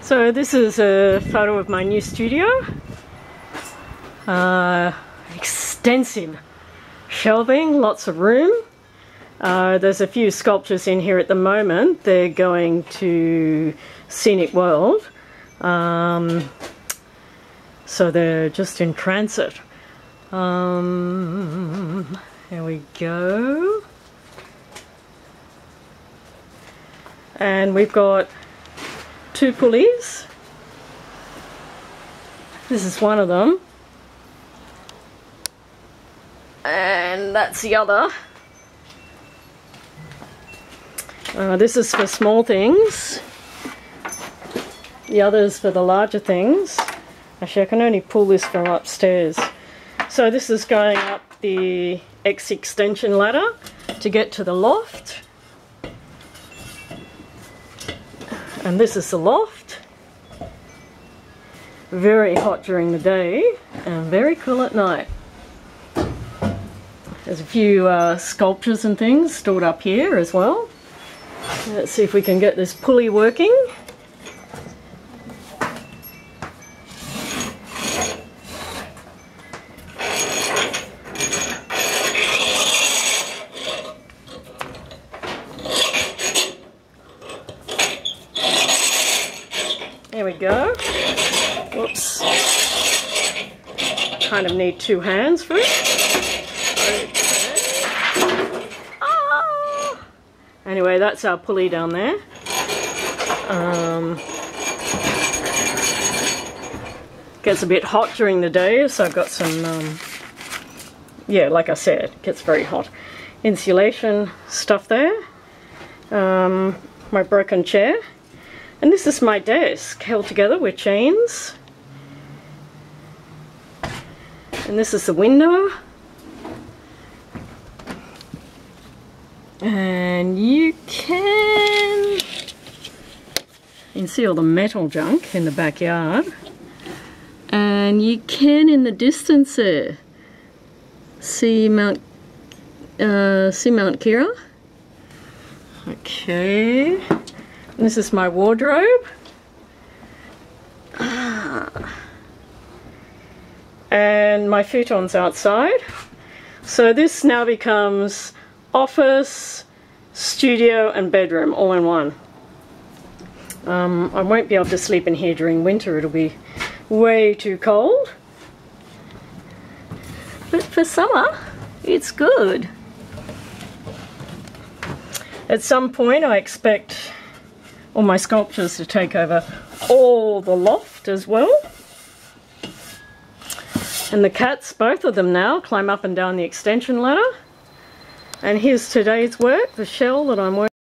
So this is a photo of my new studio. Uh, extensive shelving, lots of room. Uh, there's a few sculptures in here at the moment. They're going to Scenic World. Um, so they're just in transit. Um, here we go. And we've got two pulleys. This is one of them. And that's the other. Uh, this is for small things. The other is for the larger things. Actually, I can only pull this from upstairs. So this is going up the X extension ladder to get to the loft. And this is the loft. Very hot during the day and very cool at night. There's a few uh, sculptures and things stored up here as well. Let's see if we can get this pulley working. There we go. Whoops. Kind of need two hands for it. Ah! Anyway, that's our pulley down there. Um, gets a bit hot during the day, so I've got some, um, yeah, like I said, gets very hot. Insulation stuff there. Um, my broken chair. And this is my desk, held together with chains. And this is the window. And you can, you can see all the metal junk in the backyard. And you can, in the distance there, see Mount, uh, see Mount Keira. Okay. This is my wardrobe. And my futon's outside. So this now becomes office, studio and bedroom all in one. Um, I won't be able to sleep in here during winter, it'll be way too cold. But for summer, it's good. At some point I expect all my sculptures to take over all the loft as well. And the cats, both of them now, climb up and down the extension ladder. And here's today's work, the shell that I'm working